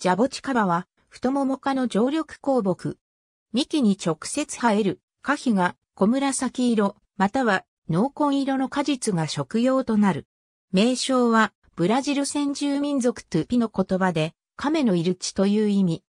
ジャボチカバは太もも科の常緑鉱木。幹に直接生える果皮が小紫色、または濃紺色の果実が食用となる。名称はブラジル先住民族トゥピの言葉で亀のいる地という意味。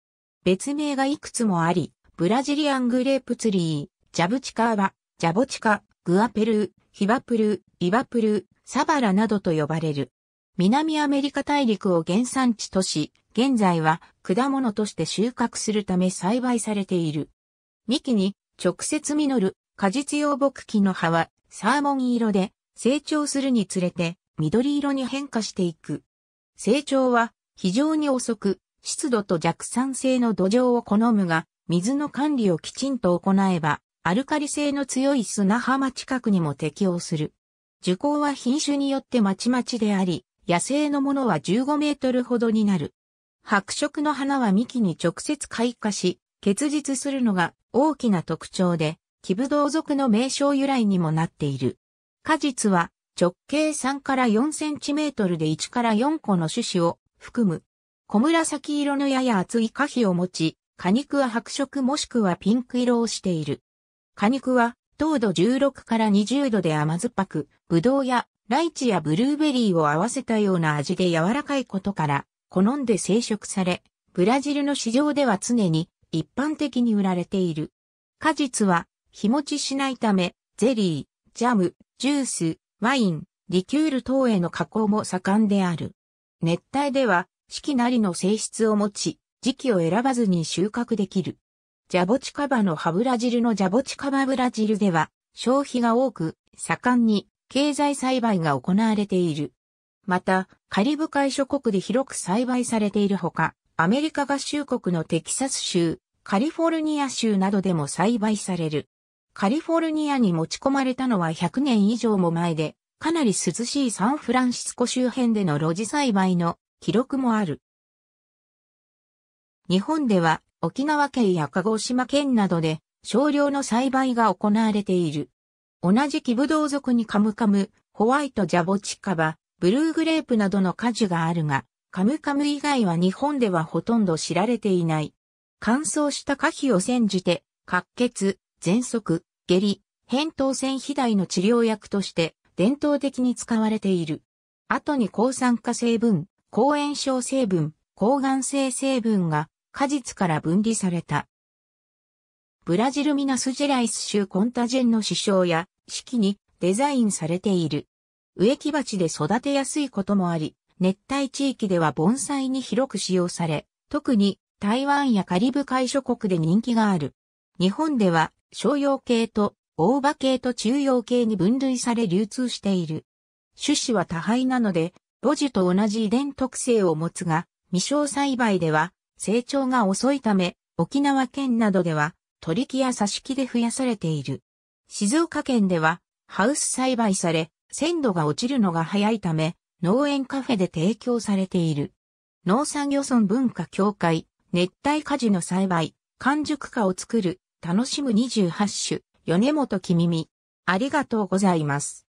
別名がいくつもあり、ブラジリアングレープツリー、ジャブチカーバ、ジャボチカ、グアペルー、ヒバプルー、ビバプルー、サバラなどと呼ばれる。南アメリカ大陸を原産地とし、現在は果物として収穫するため栽培されている。幹に直接実る果実用木器の葉はサーモン色で成長するにつれて緑色に変化していく。成長は非常に遅く湿度と弱酸性の土壌を好むが水の管理をきちんと行えばアルカリ性の強い砂浜近くにも適応する。樹高は品種によってまちまちであり、野生のものは15メートルほどになる。白色の花は幹に直接開花し、結実するのが大きな特徴で、木ブドウ属の名称由来にもなっている。果実は直径3から4センチメートルで1から4個の種子を含む。小紫色のやや厚い果皮を持ち、果肉は白色もしくはピンク色をしている。果肉は糖度16から20度で甘酸っぱく、ブドウやライチやブルーベリーを合わせたような味で柔らかいことから、好んで生殖され、ブラジルの市場では常に一般的に売られている。果実は日持ちしないため、ゼリー、ジャム、ジュース、ワイン、リキュール等への加工も盛んである。熱帯では四季なりの性質を持ち、時期を選ばずに収穫できる。ジャボチカバの葉ブラジルのジャボチカバブラジルでは消費が多く盛んに経済栽培が行われている。また、カリブ海諸国で広く栽培されているほか、アメリカ合衆国のテキサス州、カリフォルニア州などでも栽培される。カリフォルニアに持ち込まれたのは100年以上も前で、かなり涼しいサンフランシスコ周辺での露地栽培の記録もある。日本では沖縄県や鹿児島県などで少量の栽培が行われている。同じ木ブドウ属にカムカム、ホワイトジャボチカバ、ブルーグレープなどの果樹があるが、カムカム以外は日本ではほとんど知られていない。乾燥した果皮を煎じて、滑血、喘息、下痢、扁桃腺肥大の治療薬として伝統的に使われている。後に抗酸化成分、抗炎症成分、抗がん性成分が果実から分離された。ブラジルミナスジェライス州コンタジェンの首相や式にデザインされている。植木鉢で育てやすいこともあり、熱帯地域では盆栽に広く使用され、特に台湾やカリブ海諸国で人気がある。日本では商用系と大葉系と中用系に分類され流通している。種子は多胚なので、露樹と同じ遺伝特性を持つが、未生栽培では成長が遅いため、沖縄県などでは取り木や挿し木で増やされている。静岡県ではハウス栽培され、鮮度が落ちるのが早いため、農園カフェで提供されている。農産漁村文化協会、熱帯果樹の栽培、完熟果を作る、楽しむ28種、米本君み。ありがとうございます。